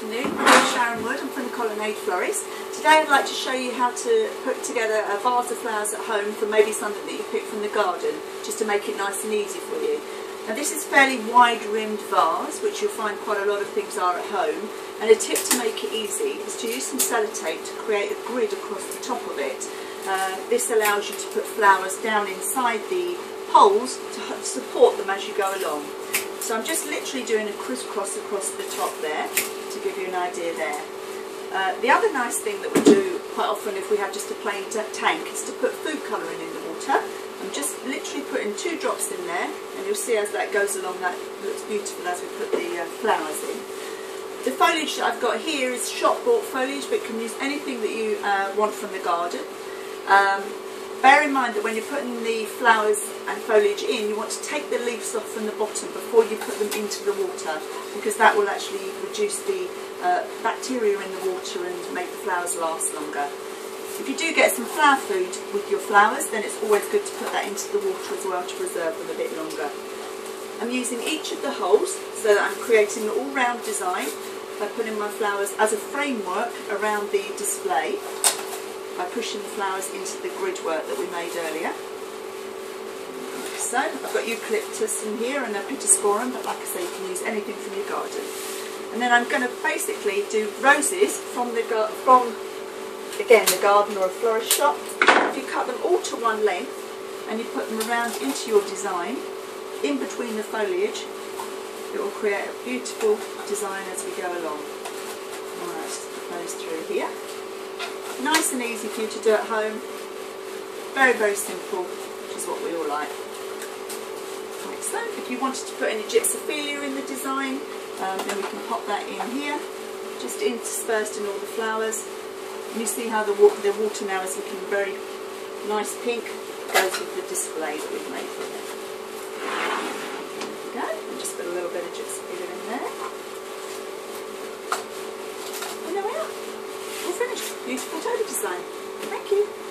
afternoon. Is Sharon Wood. I'm from the Colonnade Florist. Today I'd like to show you how to put together a vase of flowers at home from maybe something that you picked from the garden, just to make it nice and easy for you. Now this is fairly wide-rimmed vase, which you'll find quite a lot of things are at home. And a tip to make it easy is to use some sellotape to create a grid across the top of it. Uh, this allows you to put flowers down inside the holes to support them as you go along. So I'm just literally doing a crisscross across the top there to give you an idea there. Uh, the other nice thing that we do quite often if we have just a plain tank is to put food colouring in the water. I'm just literally putting two drops in there and you'll see as that goes along that looks beautiful as we put the uh, flowers in. The foliage that I've got here is shop bought foliage but can use anything that you uh, want from the garden. Um, Bear in mind that when you're putting the flowers and foliage in, you want to take the leaves off from the bottom before you put them into the water because that will actually reduce the uh, bacteria in the water and make the flowers last longer. If you do get some flower food with your flowers, then it's always good to put that into the water as well to preserve them a bit longer. I'm using each of the holes so that I'm creating an all-round design by putting my flowers as a framework around the display by pushing the flowers into the grid work that we made earlier. So I've got eucalyptus in here and a pittosporum, but like I say, you can use anything from your garden. And then I'm going to basically do roses from the from again the garden or a florist shop. If you cut them all to one length and you put them around into your design, in between the foliage, it will create a beautiful design as we go along. Alright, those through here. Nice and easy for you to do at home. Very, very simple, which is what we all like. Excellent. If you wanted to put any gypsophilia in the design, um, then we can pop that in here, just interspersed in all the flowers. And you see how the the water now is looking very nice pink, goes with the display that we've made for it. There we go, and just put a little bit of gypsophilia in there. And there we are. All finished. Beautiful toady design. Thank you.